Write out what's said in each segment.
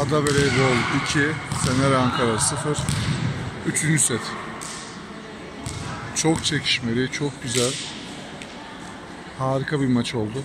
Ada Voleybol 2, Fener Ankara 0. Üçüncü set. Çok çekişmeli, çok güzel. Harika bir maç oldu.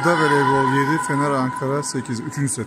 Ada Voleybol 7, Fener Ankara 8. Üçüncü set.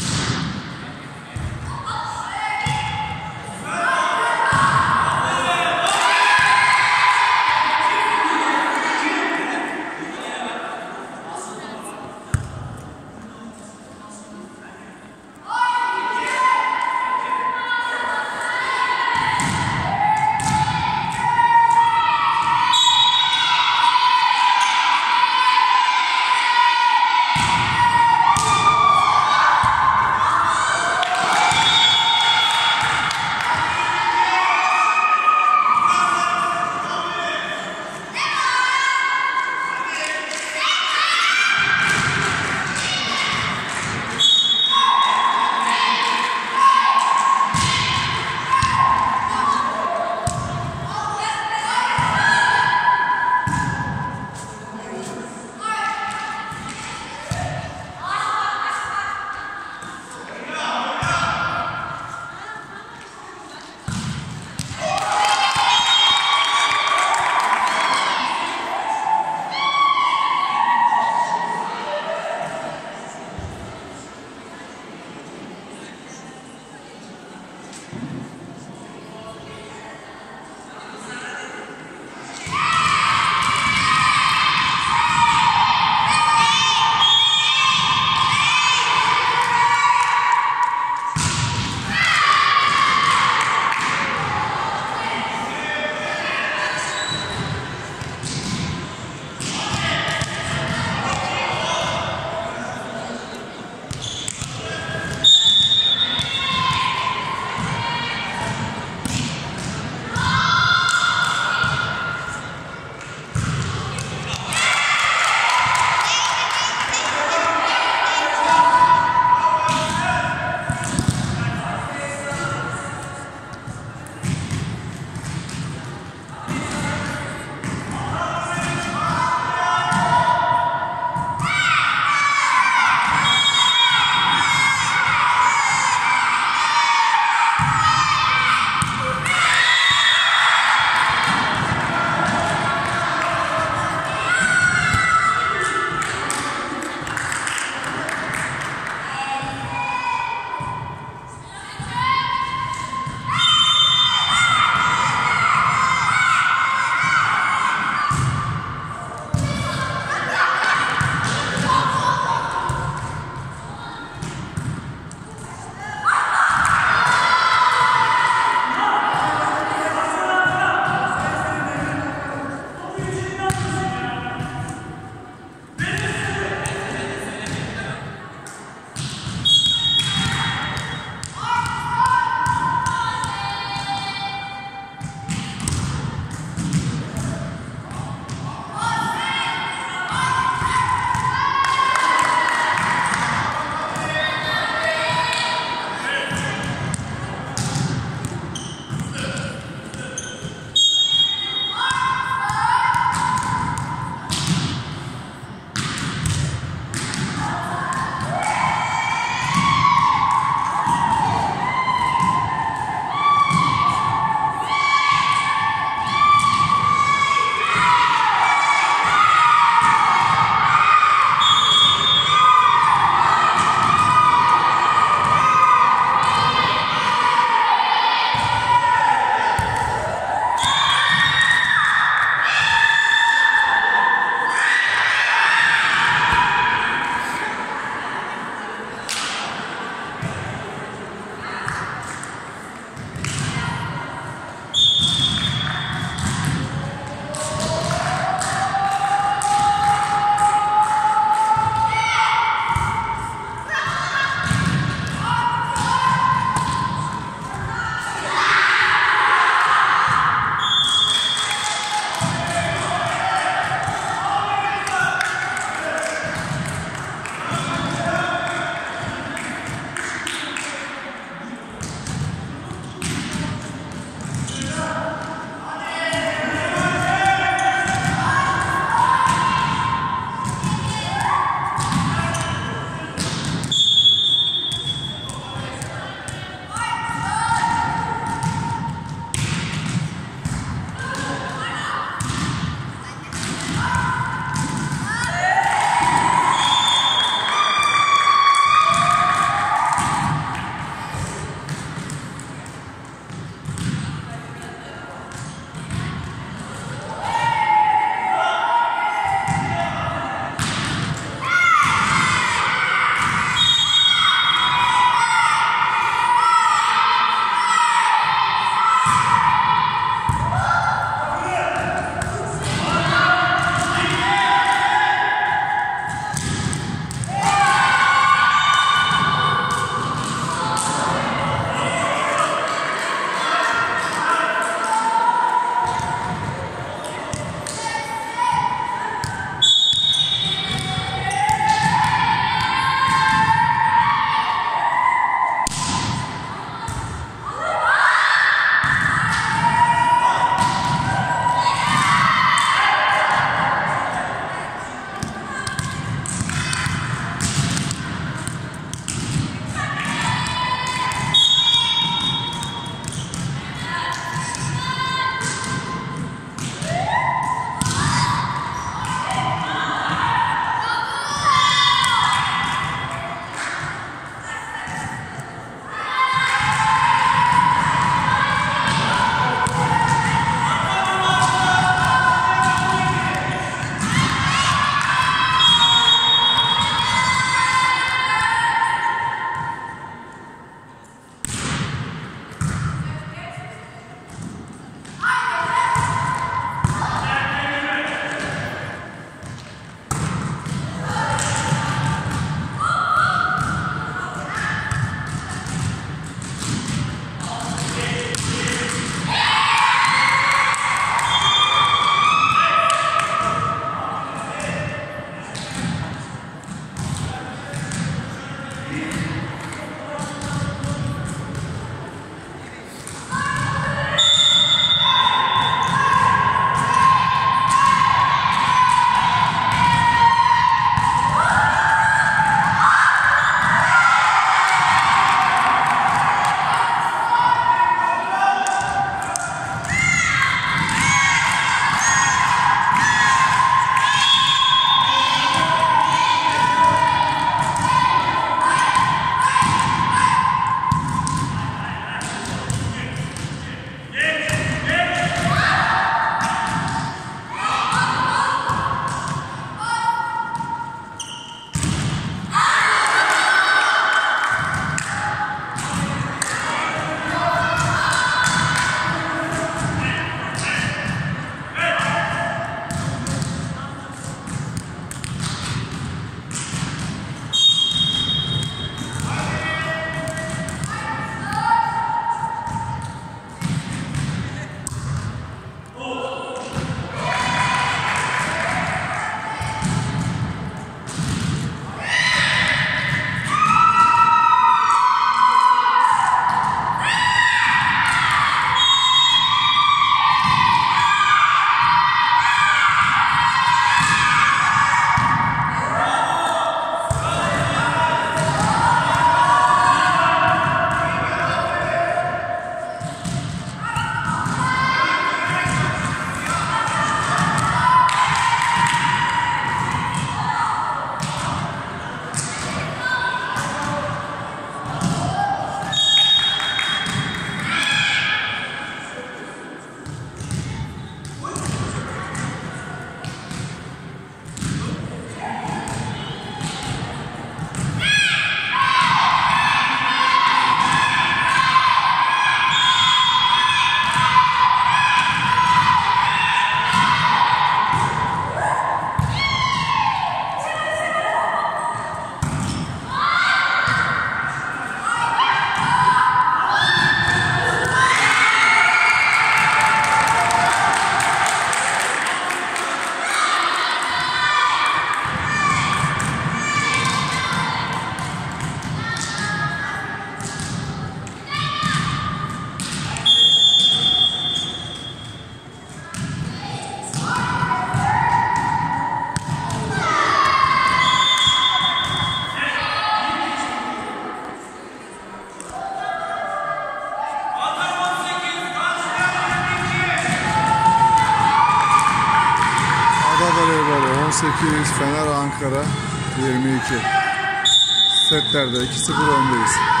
Setlerde 2-0 öndeyiz.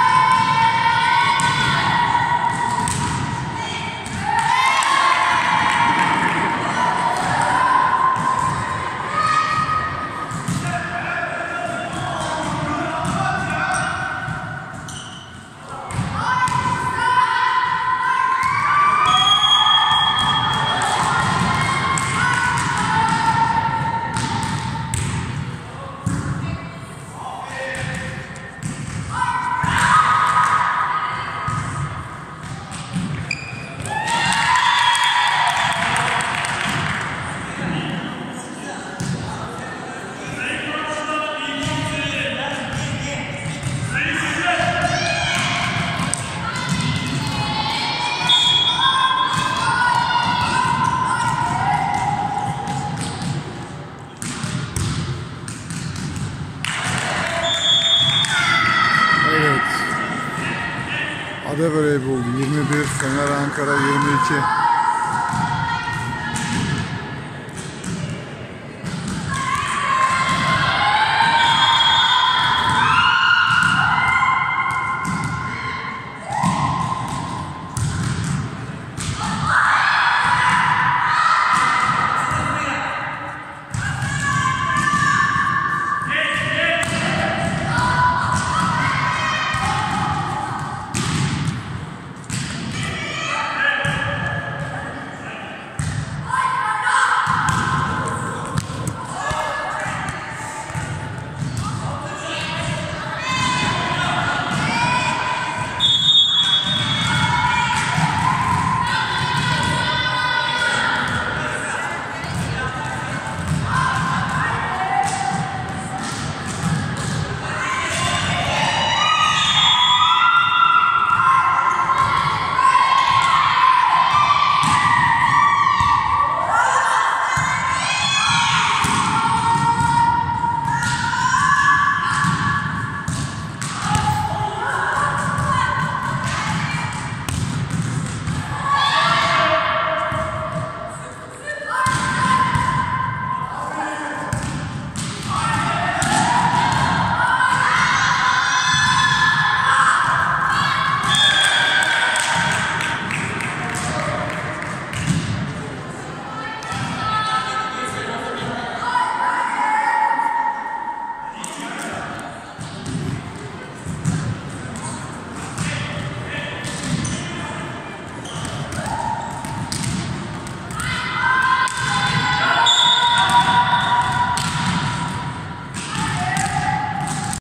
Evet. Ada voleybol 21, Fener Ankara 22.